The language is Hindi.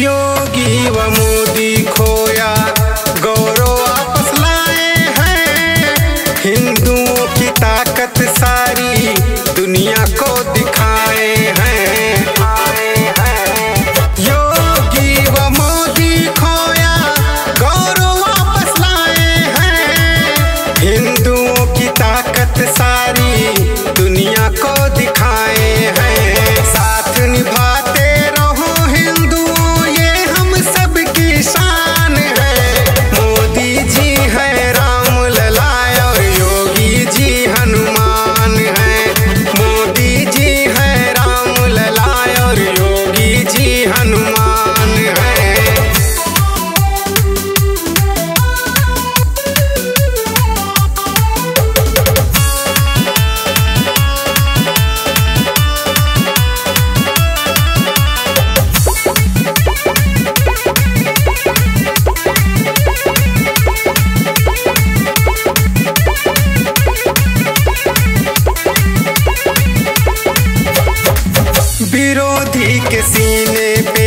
योगी व मोदी खोया गौरव आपस लाए हैं। हिंदुओं की ताकत सारी दुनिया को दिखाए हैं। योगी व मोदी खोया गौरव वापस लाए हैं। हिंदुओं की ताकत सारी दुनिया को विरोधी के सीने पे